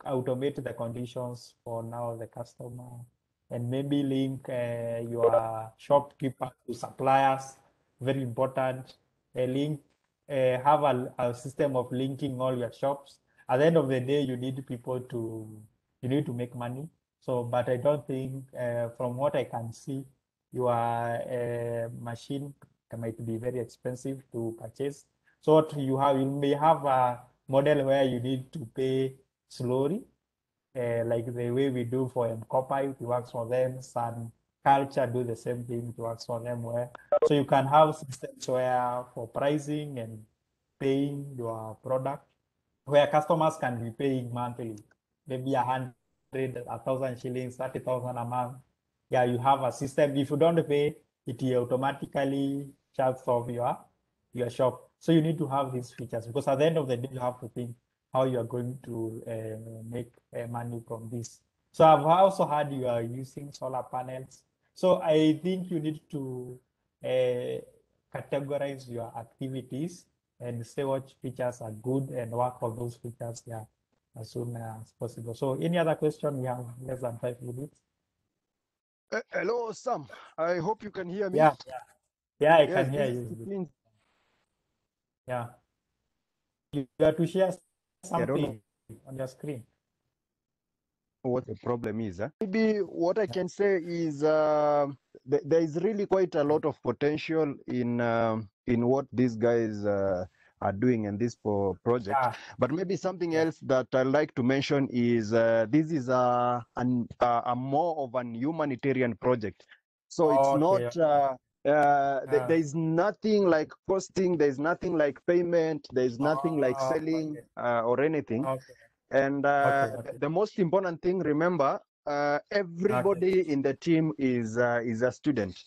automate the conditions for now the customer and maybe link your shopkeeper to suppliers. Very important. A link, have a, a system of linking all your shops. At the end of the day, you need people to you need to make money. So, but I don't think, uh, from what I can see, your uh, machine might be very expensive to purchase. So, what you have, you may have a model where you need to pay slowly, uh, like the way we do for M-KOPA, it works for them. Sun Culture do the same thing, it works for them. Where so you can have systems where for pricing and paying your product, where customers can be paying monthly, maybe a hundred a thousand shillings, thirty thousand a month. Yeah, you have a system. If you don't pay, it automatically shuts off your your shop. So you need to have these features because at the end of the day, you have to think how you are going to uh, make uh, money from this. So I've also heard you are using solar panels. So I think you need to uh, categorize your activities and say what features are good and work on those features. Yeah as soon as possible. So any other question? We have less than five minutes. Uh, hello, Sam. I hope you can hear me. Yeah, yeah, yeah I Yes, can hear you. Kipling. Yeah. You have to share I don't know something on your screen. what the problem is. Huh? Maybe what I can say is uh, th- there is really quite a lot of potential in um in what these guys uh, are doing in this pro- project. Yeah. But maybe something else that I like to mention is uh, this is a, an, a a more of an humanitarian project. So it's Okay. not. Uh, uh, th- Yeah. there is nothing like costing. There is nothing like payment. There is nothing like Oh, selling okay. uh, or anything. Okay. And uh, Okay. The most important thing, remember, uh, everybody in the team is uh, is a student,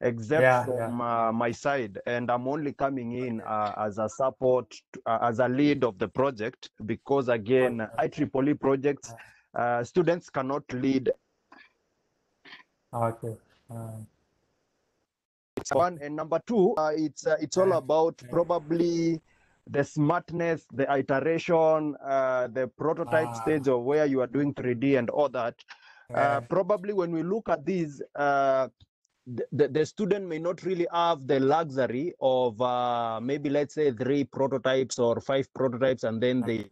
except Yeah. Yeah. from uh, my side, and I'm only coming in uh, as a support, uh, as a lead of the project, because again. IEEE projects, uh, students cannot lead Okay. One and number two uh, it's uh, it's all about probably the smartness the iteration uh, the prototype Ah. stage of where you are doing 3d and all that uh, Yeah. probably when we look at these uh, the, the, student may not really have the luxury of uh, maybe let's say three prototypes or five prototypes and then they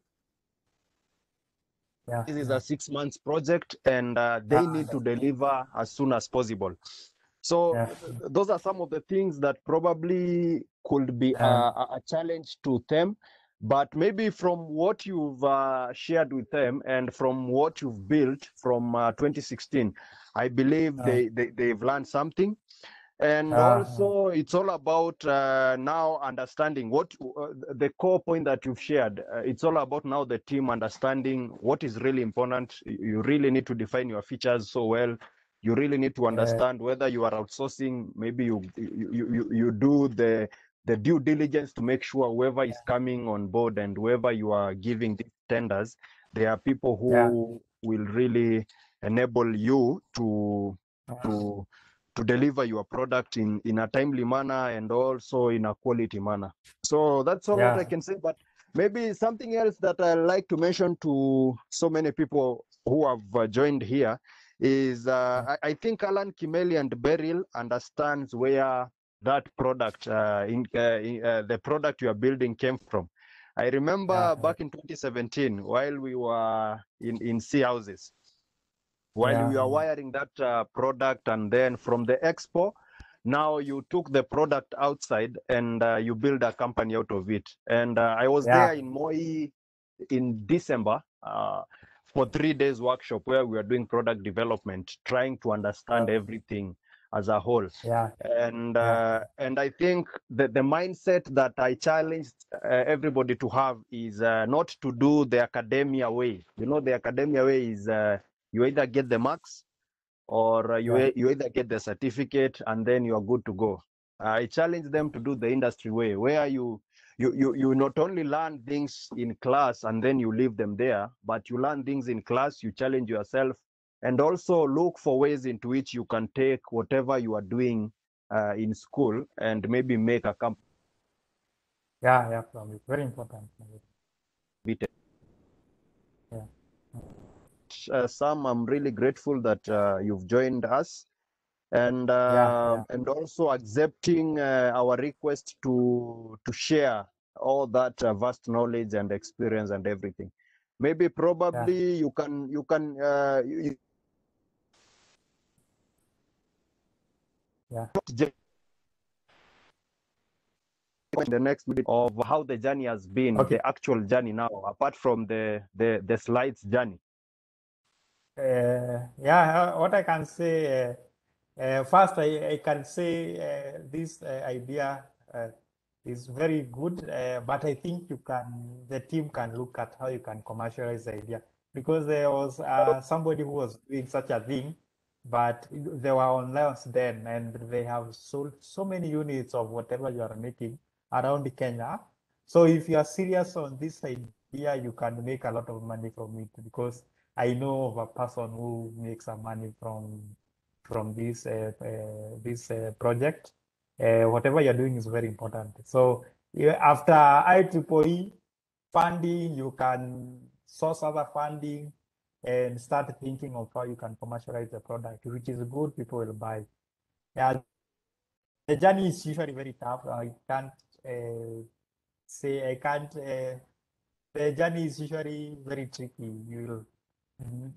Yeah. this is a six months project and uh, they Yeah, need to deliver as soon as possible so Yeah. those are some of the things that probably could be Yeah. a, a a challenge to them but maybe from what you've uh, shared with them and from what you've built from uh, 2016 i believe Yeah. they, they they've learned something and Yeah, also it's all about uh, now understanding what uh, the core point that you've shared uh, it's all about now the team understanding what is really important you really need to define your features so well you really need to understand whether you are outsourcing maybe you you, you, you- do the the due diligence to make sure whoever is coming on board and whoever you are giving these tenders there are people who Yeah. will really enable you to to to deliver your product in in a timely manner and also in a quality manner. So that's all what i can say but maybe something else that i like to mention to so many people who have uh, joined here is uh, I, I think alan kimeli and beryl understands where that product uh, in, uh, in uh, the product you are building came from i remember Yeah. back in 2017 while we were in in sea houses while we Yeah. are wiring that uh, product and then from the expo now you took the product outside and uh, you build a company out of it and uh, i was Yeah. there in moi in december uh, for three days workshop where we are doing product development trying to understand everything as a whole. Yeah. and uh, and i think that the mindset that i challenged uh, everybody to have is uh, not to do the academia way. You know the academia way is uh, you either get the marks or uh, you, Yeah. you either get the certificate and then you are good to go. I challenge them to do the industry way. Where are you you, you you not only learn things in class and then you leave them there but you learn things in class you challenge yourself and also look for ways into which you can take whatever you are doing uh, in school and maybe make a company Yeah, yeah, it. Very important. Yeah. uh, Sam, I'm really grateful that uh, you've joined us and uh, yeah. and also accepting uh, our request to to share all that uh, vast knowledge and experience and everything. Maybe probably you can you can uh, you, Yeah. in the next minute of how the journey has been, Okay. the actual journey now, apart from the the the slides journey. Uh, yeah, uh, what I can say, uh, first, I, I can say uh, this uh, idea uh, is very good, uh, but I think you can, the team can look at how you can commercialize the idea because there was uh, somebody who was doing such a thing, but they were on layoffs then, and they have sold so many units of whatever you are making around Kenya. So if you are serious on this idea, you can make a lot of money from it because I know of a person who makes some money from from this uh, uh, this uh, project. Whatever you're doing is very important. So after IEEE funding, you can source other funding and start thinking of how you can commercialize the product, which is good. People will buy. Yeah, the journey is usually very tough. I can't uh, say I can't. Uh, the journey is usually very tricky. You'll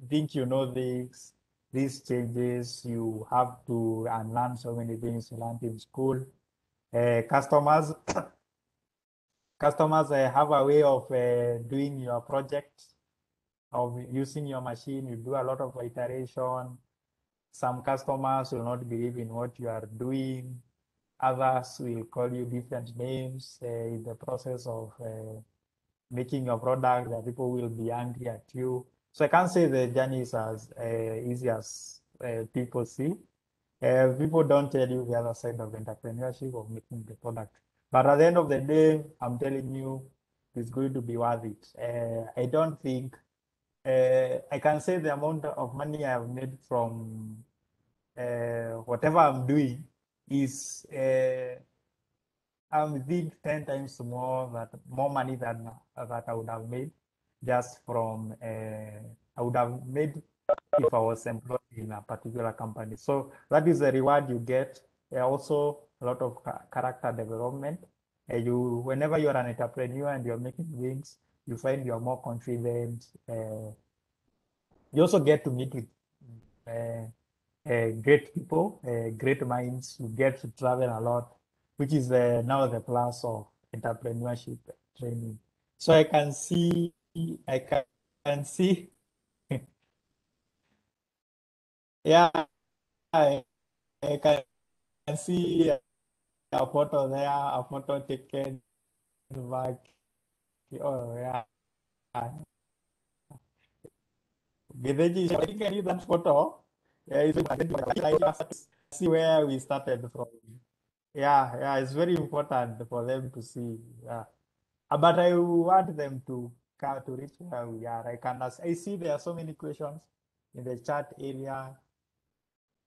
think you know these these changes. You have to unlearn so many things you learned in school. Uh, customers customers uh, have a way of uh, doing your project of using your machine. You do a lot of iteration. Some customers will not believe in what you are doing. Others will call you different names in the process of making your product. The people will be angry at you. So I can't say the journey is as uh, easy as uh, people see. Uh, people don't tell you the other side of entrepreneurship of making the product. But at the end of the day, I'm telling you, it's going to be worth it. I don't think I can say the amount of money I have made from whatever I'm doing is I'm think 10 times more that more money than that I would have made just from uh, I would have made if I was employed in a particular company. So that is the reward you get. Also, a lot of character development. Uh, you, whenever you are an entrepreneur and you're making things, you find you're more confident. Uh, you also get to meet with great people, great minds. You get to travel a lot, which is now the plus of entrepreneurship training. So I can see, I can, can see, yeah, I, I can see a photo there, a photo taken back. Oh yeah. Gideji, I think I need that photo. Yeah, it's see where we started from. Yeah, yeah, it's very important for them to see. Yeah. Uh, But I want them to to reach where we are. I can I see there are so many questions in the chat area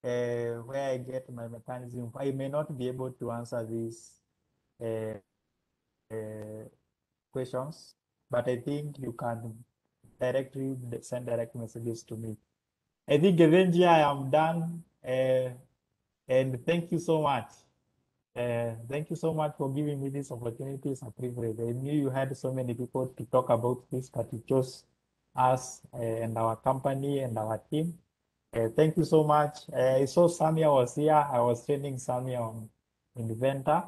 uh, where I get my mechanism. I may not be able to answer these uh, uh, questions, but I think you can directly send direct messages to me. I think Evenji, I am done. Uh, and thank you so much. Uh, thank you so much for giving me this opportunity. It's a privilege. I knew you had so many people to talk about this, but you chose us uh, and our company and our team. Uh, thank you so much. Uh, I saw Samia was here. I was training Samia on Inventor.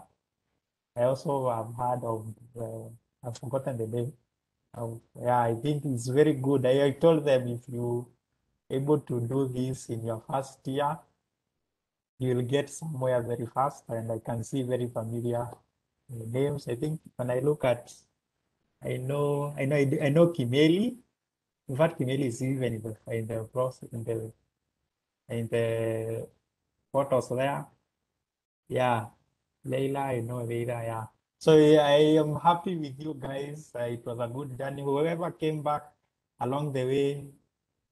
I also have heard of, uh, I've forgotten the name. Uh, yeah, I think it's very good. I, I told them if you able to do this in your first year, you will get somewhere very fast. And I can see very familiar uh, names. I think when I look at, I know, I know, I know Kimeli. In fact, Kimeli is even in the in the process in the in the photos there. Yeah, Leila, I know Leila. Yeah. So yeah, I am happy with you guys. Uh, it was a good journey. Whoever came back along the way,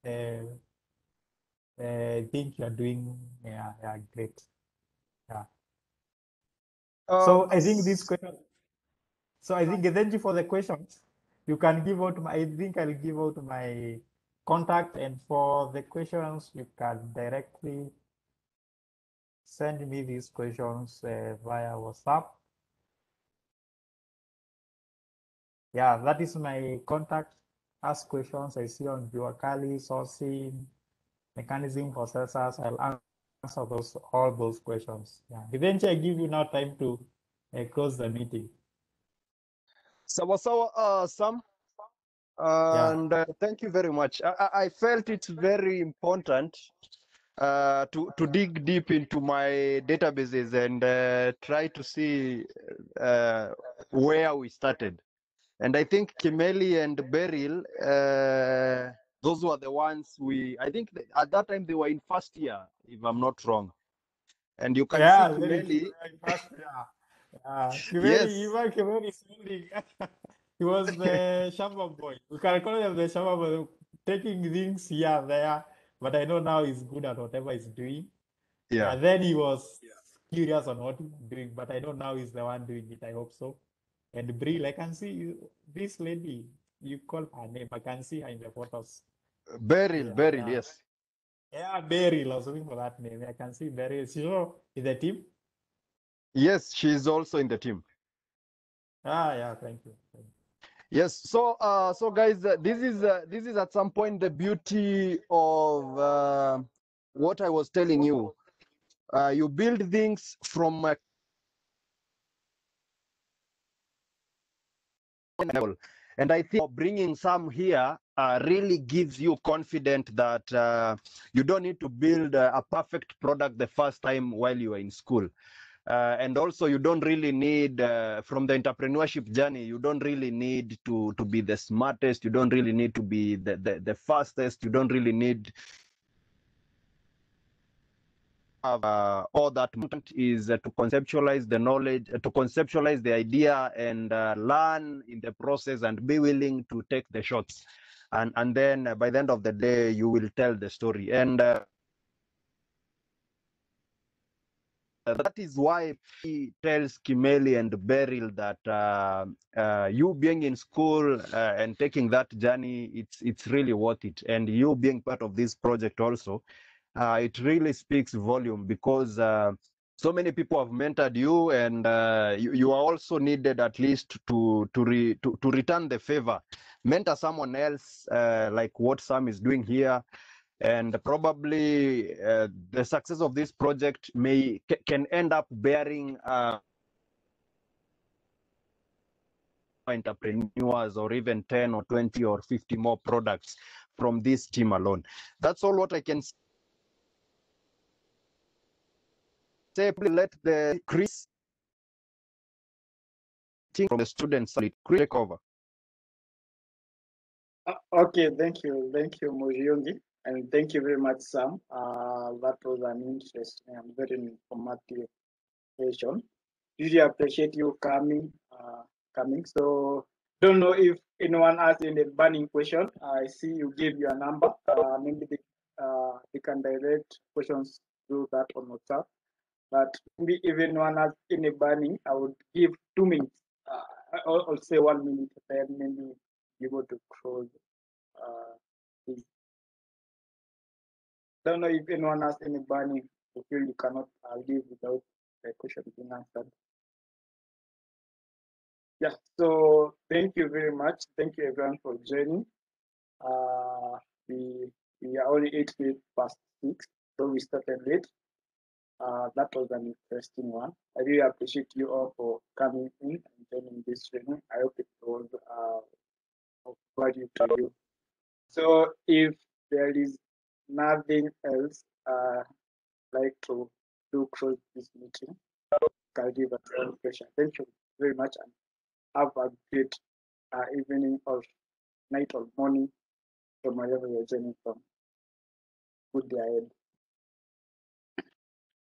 uh, uh, I think you are doing yeah, yeah, great. Yeah. So I think this question. So I think thank you for the questions. You can give out my. I think I'll give out my contact, and for the questions, you can directly send me these questions uh, via WhatsApp. Yeah, that is my contact. Ask questions. I see on Juakali, sourcing, mechanism processors. I'll answer those all those questions. Yeah. Eventually, I give you now time to uh, close the meeting. So, sawa, uh, Sam. Yeah. And uh, thank you very much. I, I I felt it's very important uh, to, to dig deep into my databases and uh, try to see uh, where we started. And I think Kimeli and Beryl, uh, those were the ones we, I think th- at that time they were in first year, if I'm not wrong. And you can Yeah, see Kimeli. true, yeah. Uh, Kimeli, Yes. even Kimeli is sending. He was the Shamba boy. We can call him the Shamba boy, taking things here and there. But I know now he's good at whatever he's doing. Yeah. And then he was curious on what he was doing, but I know now he's the one doing it. I hope so. And Beryl, I can see you, this lady. You call her name. I can see her in the photos. Beryl, Yeah, Beryl, yeah. yes. Yeah, Beryl. I was looking for that name. I can see Beryl. She's in the team. Yes, she's also in the team. Ah, yeah. Thank you. Thank you. Yes. So, uh, so guys, uh, this is uh, this is at some point the beauty of uh, what I was telling you. Uh, you build things from a level, and I think bringing some here uh, really gives you confident that uh, you don't need to build a, a perfect product the first time while you are in school. Uh, and also you don't really need uh, from the entrepreneurship journey you don't really need to to be the smartest you don't really need to be the the, the fastest you don't really need uh, all that is uh, to conceptualize the knowledge uh, to conceptualize the idea and uh, learn in the process and be willing to take the shots and and then by the end of the day you will tell the story and Uh, that is why he tells Kimeli and Beryl that uh, uh, you being in school uh, and taking that journey, it's it's really worth it. And you being part of this project also, uh, it really speaks volume because uh, so many people have mentored you and uh, you, you are also needed at least to to, re, to to return the favor. Mentor someone else uh, like what sam is doing here. And probably uh, the success of this project may ca- can end up bearing uh, entrepreneurs or even 10 or 20 or 50 more products from this team alone. That's all what i can say please let the chris thing from the students side take over Uh, Okay, thank you, thank you, Mojiongi, and thank you very much, Sam. Uh, that was an interesting and very informative session. Really appreciate you coming, uh, coming. So don't know if anyone has any burning question. I see you gave your number. Uh, maybe they, uh, they can direct questions through that on WhatsApp. But maybe if anyone has any burning, I would give two minutes. Uh, I'll, I'll say one minute, then maybe you go to close. Uh, don't know if anyone has any burning. You feel you cannot uh, leave without the question being answered. Yeah. So thank you very much. Thank you everyone for joining. Uh, we we are only eight minutes past six, so we started late. Uh, that was an interesting one. I really appreciate you all for coming in and joining this training. I hope it was uh, of value to you. So if there is nothing else, uh, like to do close this meeting, I'll give presentation. Thank you very much and have a great uh, evening or night or morning from wherever you're joining from. Good day ahead.